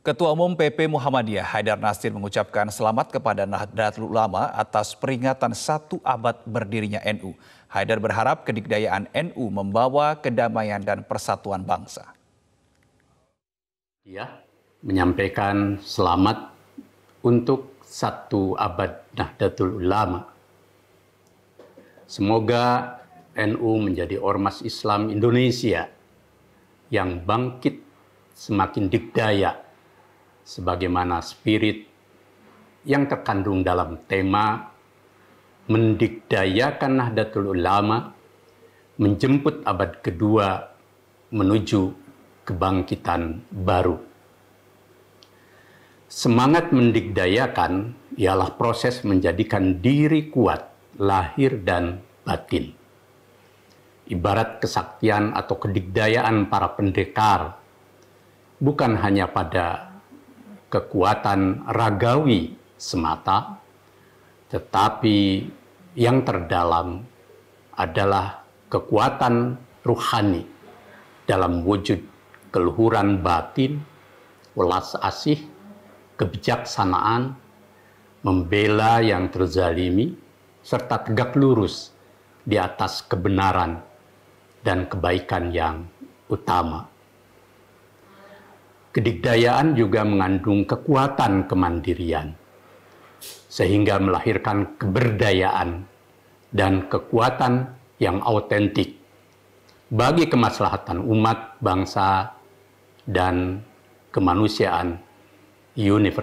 Ketua Umum PP Muhammadiyah Haidar Nasir mengucapkan selamat kepada Nahdlatul Ulama atas peringatan satu abad berdirinya NU. Haidar berharap kedikdayaan NU membawa kedamaian dan persatuan bangsa. Dia menyampaikan selamat untuk satu abad Nahdlatul Ulama. Semoga NU menjadi ormas Islam Indonesia yang bangkit semakin dikdaya sebagaimana spirit yang terkandung dalam tema mendikdayakan Nahdlatul Ulama menjemput abad kedua menuju kebangkitan baru. Semangat mendikdayakan ialah proses menjadikan diri kuat lahir dan batin. Ibarat kesaktian atau kedikdayaan para pendekar bukan hanya pada kekuatan ragawi semata, tetapi yang terdalam adalah kekuatan ruhani dalam wujud keluhuran batin, welas asih, kebijaksanaan, membela yang terzalimi, serta tegak lurus di atas kebenaran dan kebaikan yang utama. Kedikdayaan juga mengandung kekuatan kemandirian, sehingga melahirkan keberdayaan dan kekuatan yang autentik bagi kemaslahatan umat, bangsa, dan kemanusiaan universal.